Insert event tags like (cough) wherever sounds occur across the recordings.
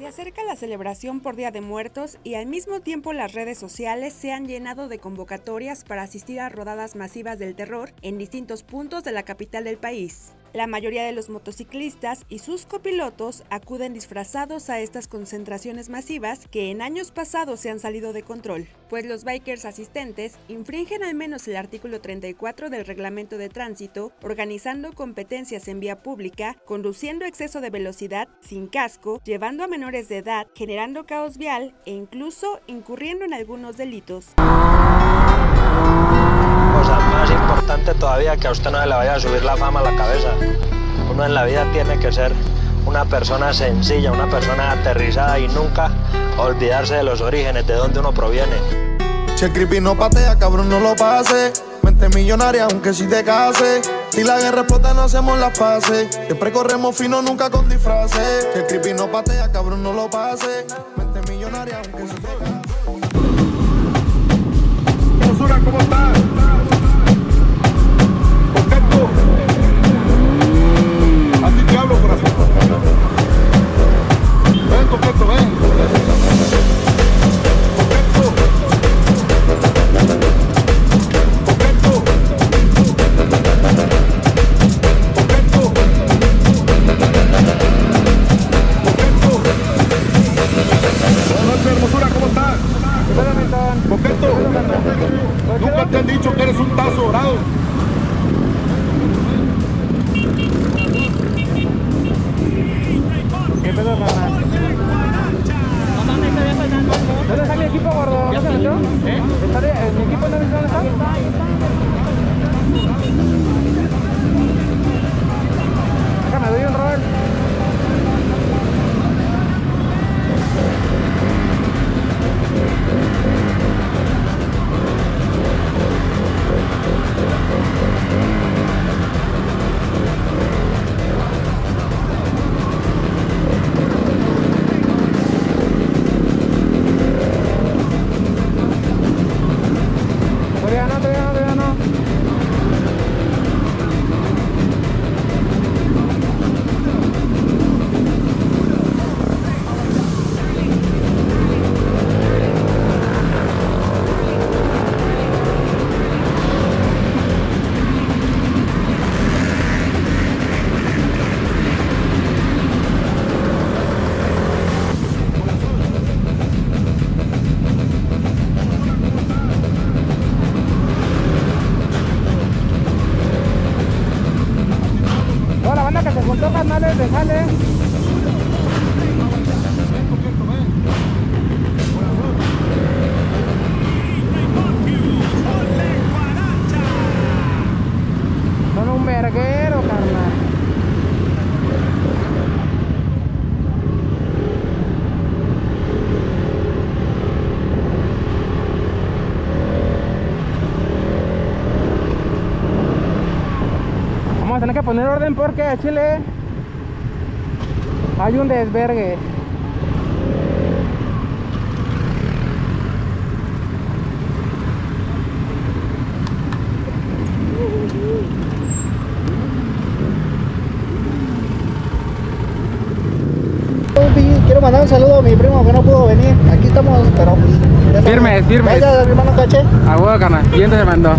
Se acerca la celebración por Día de Muertos y al mismo tiempo las redes sociales se han llenado de convocatorias para asistir a rodadas masivas del terror en distintos puntos de la capital del país. La mayoría de los motociclistas y sus copilotos acuden disfrazados a estas concentraciones masivas que en años pasados se han salido de control, pues los bikers asistentes infringen al menos el artículo 34 del reglamento de tránsito, organizando competencias en vía pública, conduciendo exceso de velocidad, sin casco, llevando a menores de edad, generando caos vial e incluso incurriendo en algunos delitos. Cosa más importante todavía que a usted no le vaya a subir la fama a la cabeza. Uno en la vida tiene que ser una persona sencilla, una persona aterrizada y nunca olvidarse de los orígenes, de dónde uno proviene. Si el creepy no patea, cabrón, no lo pase. Mente millonaria, aunque si te case. Si la guerra explota, no hacemos las paces. Siempre corremos fino, nunca con disfraces. Si el creepy no patea, cabrón, no lo pase. Mente millonaria, aunque si te case. ¿cómo estás? ¿Dónde está mi equipo, gordo? ¿Ya se metió? ¿Eh? Vamos a poner orden porque a Chile hay un desvergue. Quiero mandar un saludo a mi primo que no pudo venir. Aquí estamos, pero pues. Firmes, firmes. Vaya, hermano Caché. A huevo, carnal. Siguiente se mandó.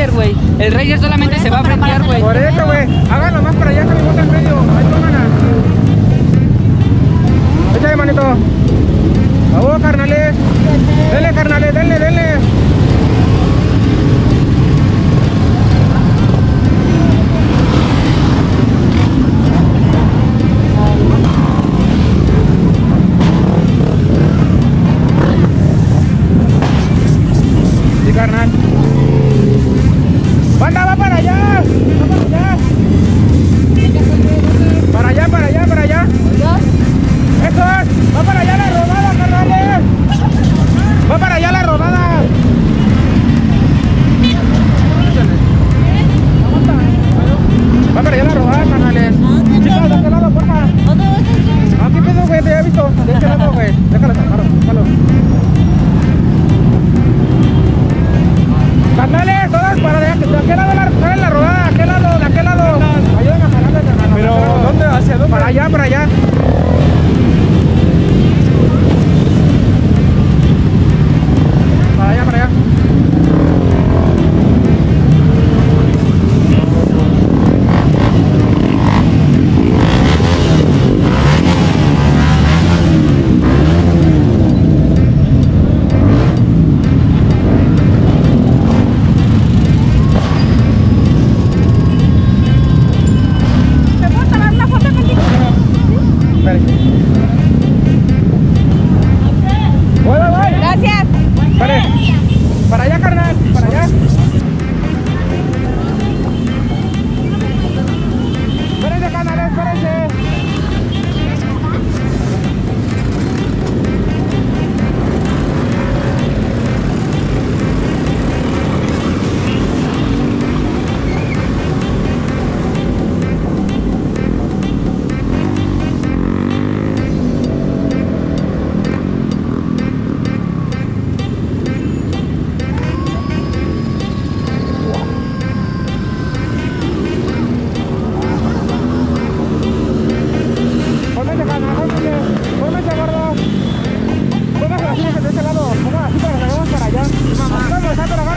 El Ranger solamente se va a frentear, güey. Por eso, güey. Háganlo más para allá, que me bota el medio. Ahí pónganla. Échale, manito. Vamos, carnales. Dele, carnales, denle, denle.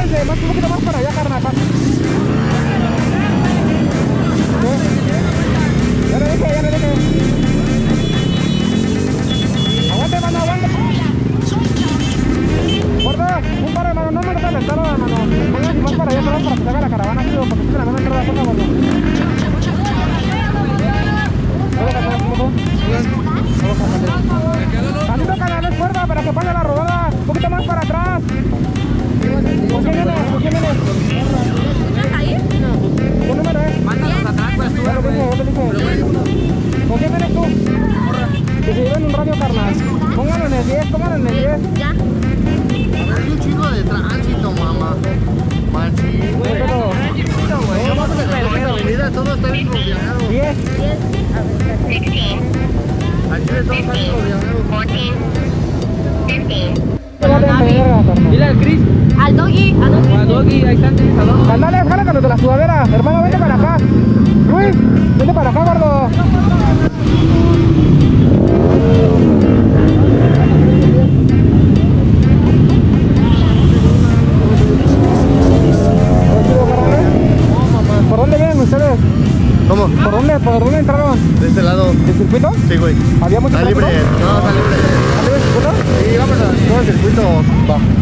Espérense, más un poquito más para allá, carnal. Ya le dije, ya le dije. Aguante, mano, aguante. Gordo, un par de mano, no me mano. Más para allá, para para que se haga la caravana, porque la a la. Vamos para que la rodada. Un poquito más para atrás. ¿Con quién viene? ¿Había mucho Está libre. No, está libre. Sí, vámonos todo el circuito.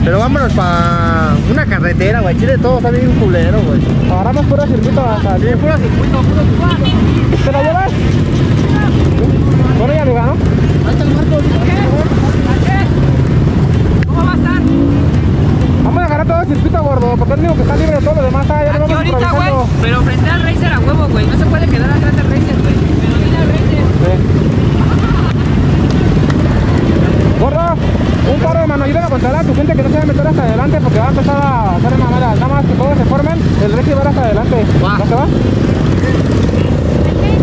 Pero vámonos para una carretera, güey. Chile todo está bien culero, güey. Agarramos puro circuito hasta Sí, puro circuito, puro circuito. ¿Te la llevas? Bueno, ya amiga, ¿no? Ahí está el marco. ¿Cómo va a estar? Vamos a agarrar todo el circuito, gordo, porque es el único que está libre, todo lo demás está, ya lo Aquí vamos ahorita, güey. Pero frente al Racer a huevo, güey. No se puede quedar atrás del Racer, güey. Gordo, un paro de mano, ayúdame a controlar a tu gente que no se va a meter hasta adelante porque va a empezar a hacer mamadas. Nada más que todos se formen, el racer va hasta adelante. Va. ¿Ya se va?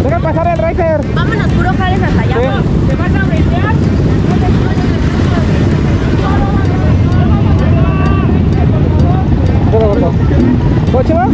Deja pasar el racer. Vámonos, puro jales hasta allá. Sí. ¿Te vas a bretear? Todo gordo. ¿Coche va?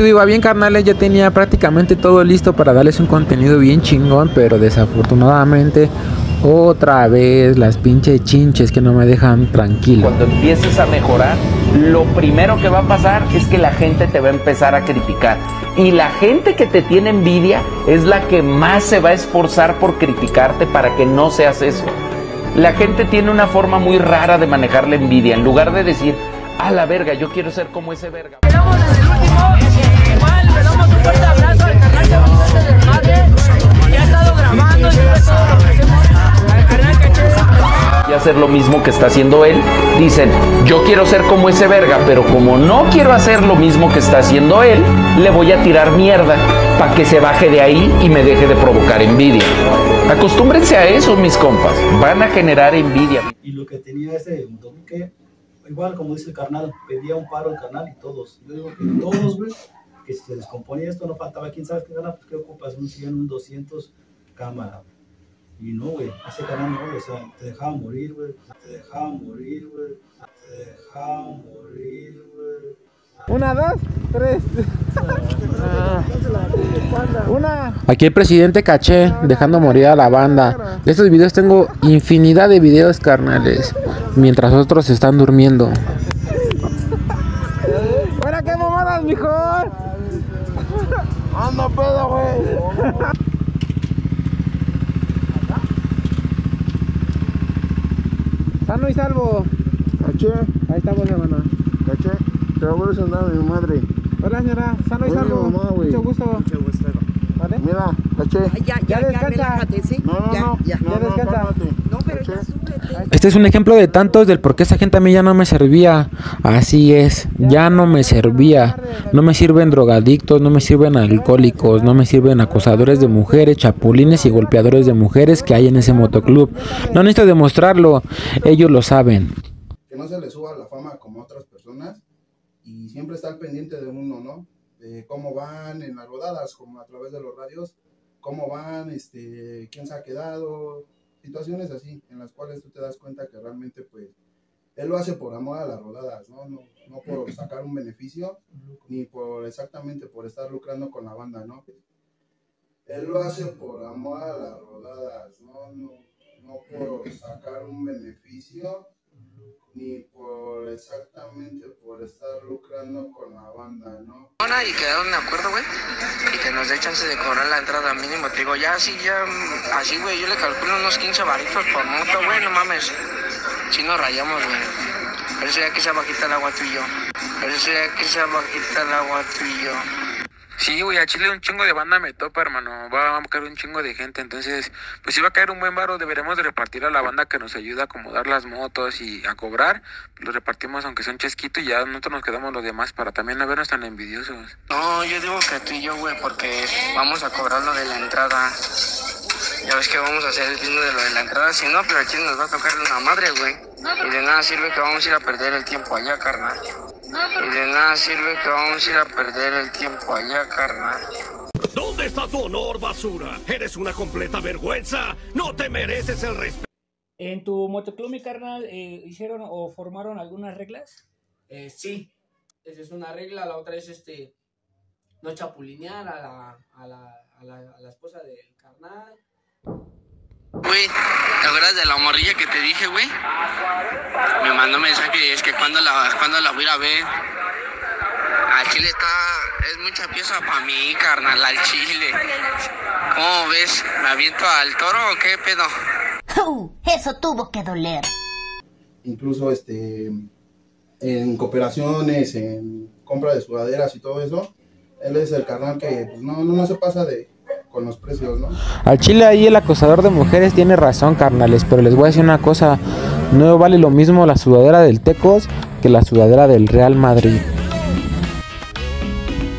Te digo, bien carnales, ya tenía prácticamente todo listo para darles un contenido bien chingón, pero desafortunadamente otra vez las pinches chinches que no me dejan tranquilo. Cuando empieces a mejorar, lo primero que va a pasar es que la gente te va a empezar a criticar. Y la gente que te tiene envidia es la que más se va a esforzar por criticarte para que no seas eso. La gente tiene una forma muy rara de manejar la envidia. En lugar de decir, a la verga, yo quiero ser como ese verga. Le damos un fuerte abrazo al canal que va a hacer desmadre. Y ha estado grabando y sube todo lo que hacemos. Al canal que y hacer lo mismo que está haciendo él, dicen, yo quiero ser como ese verga, pero como no quiero hacer lo mismo que está haciendo él, le voy a tirar mierda para que se baje de ahí y me deje de provocar envidia. Acostúmbrense a eso, mis compas, van a generar envidia. Y lo que tenía ese que, igual como dice el carnal, pedía un paro al canal y todos. Yo digo que todos, güey, que si se descomponía esto no faltaba, quién sabe qué gana, pues qué ocupas, un 100, un 200 cámara. Y no, güey, ese canal no, o sea, te dejaba morir, güey, te dejaba morir, güey, te dejaba morir, güey. Una, dos, tres. (laughs) Una. Aquí el presidente caché dejando morir a la banda. De estos videos tengo infinidad de videos carnales. Mientras otros están durmiendo. Bueno, qué mamadas, mijo. Anda pedo, güey. Sano y salvo. Caché, Ahí estamos, hermano. caché. Te voy a andar mi madre. Hola, señora. Sano y salvo. mamá, güey. Mucho gusto. ¿Vale? Mira, caché. Ya, ya, descansa. No, no, no. Ya, no, no, descansa. cálmate. No, pero ya. Este es un ejemplo de tantos del por qué esa gente a mí ya no me servía. Así es, ya no me servía. No me sirven drogadictos, no me sirven alcohólicos, no me sirven acosadores de mujeres, chapulines y golpeadores de mujeres que hay en ese motoclub. No necesito demostrarlo, ellos lo saben. que no se le suba la fama como otras personas y siempre estar pendiente de uno, ¿no? De cómo van en las como a través de los radios, cómo van, este, quién se ha quedado, situaciones así, en las cuales tú te das cuenta que realmente, pues, él lo hace por amor a las rodadas, ¿no? No, no por (clears throat) sacar un beneficio, ni por exactamente por estar lucrando con la banda, ¿no? Él lo hace por amor a las rodadas, ¿no? No, no por sacar un beneficio, ni por exactamente por estar lucrando con la banda, ¿no? Y quedaron de acuerdo, güey. Y que nos dé chance de cobrar la entrada mínimo. Te digo, ya así, ya, mm, así, güey, yo le calculo unos 15 varitos por moto, güey, no mames. Si nos rayamos, güey. Pero eso ya que se bajita el agua tú y yo. Pero eso ya que se bajita el agua tú y yo. Sí, güey, a Chile un chingo de banda me topa, hermano. Va a caer un chingo de gente. Entonces, pues si va a caer un buen varo, deberemos de repartir a la banda que nos ayuda a acomodar las motos y a cobrar. Lo repartimos aunque sea un chesquito y ya nosotros nos quedamos los demás para también no vernos tan envidiosos. No, yo digo que tú y yo, güey, porque vamos a cobrar lo de la entrada. Ya ves que vamos a hacer el mismo de lo de la entrada. Si no, pero aquí nos va a tocar una madre, güey. Y de nada sirve que vamos a ir a perder el tiempo allá, carnal. Y de nada sirve que vamos a ir a perder el tiempo allá, carnal. ¿Dónde está tu honor, basura? Eres una completa vergüenza. No te mereces el respeto. ¿En tu motoclub, mi carnal, eh, hicieron o formaron algunas reglas? Eh, sí, esa es una regla. La otra es este no chapulinear a la, a la, a la, a la esposa del carnal. Güey, ¿te acuerdas de la morrilla que te dije, güey? Me mandó mensaje y es que cuando la, cuando la voy a ir a ver. Al chile está, es mucha pieza para mí, carnal, al chile. ¿Cómo ves? ¿Me aviento al toro o qué pedo? Uh, eso tuvo que doler. Incluso este, en cooperaciones, en compra de sudaderas y todo eso, él es el carnal que pues, no, no, no se pasa de con los precios, ¿no? Al chile ahí el acosador de mujeres tiene razón, carnales, pero les voy a decir una cosa, no vale lo mismo la sudadera del Tecos que la sudadera del Real Madrid.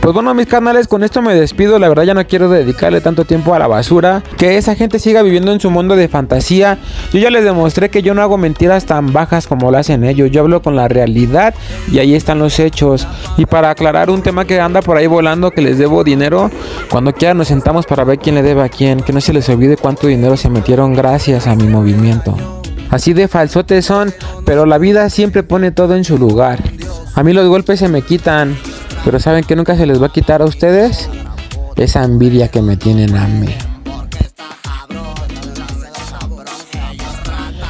Pues bueno, mis canales, con esto me despido. La verdad ya no quiero dedicarle tanto tiempo a la basura. Que esa gente siga viviendo en su mundo de fantasía. Yo ya les demostré que yo no hago mentiras tan bajas como lo hacen ellos. Yo hablo con la realidad y ahí están los hechos. Y para aclarar un tema que anda por ahí volando, que les debo dinero, cuando quiera nos sentamos para ver quién le debe a quién. Que no se les olvide cuánto dinero se metieron gracias a mi movimiento. Así de falsotes son, pero la vida siempre pone todo en su lugar. A mí los golpes se me quitan Pero ¿saben que nunca se les va a quitar a ustedes? Esa envidia que me tienen a mí.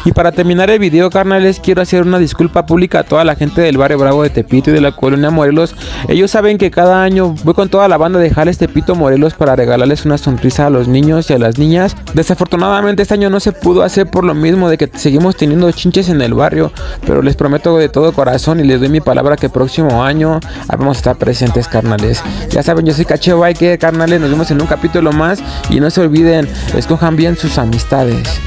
Y para terminar el video, carnales, quiero hacer una disculpa pública a toda la gente del barrio Bravo de Tepito y de la colonia Morelos. Ellos saben que cada año voy con toda la banda de Jales Tepito Morelos para regalarles una sonrisa a los niños y a las niñas. Desafortunadamente este año no se pudo hacer por lo mismo de que seguimos teniendo chinches en el barrio, pero les prometo de todo corazón y les doy mi palabra que próximo año vamos a estar presentes, carnales. Ya saben, yo soy Cache que carnales, nos vemos en un capítulo más y no se olviden, escojan bien sus amistades.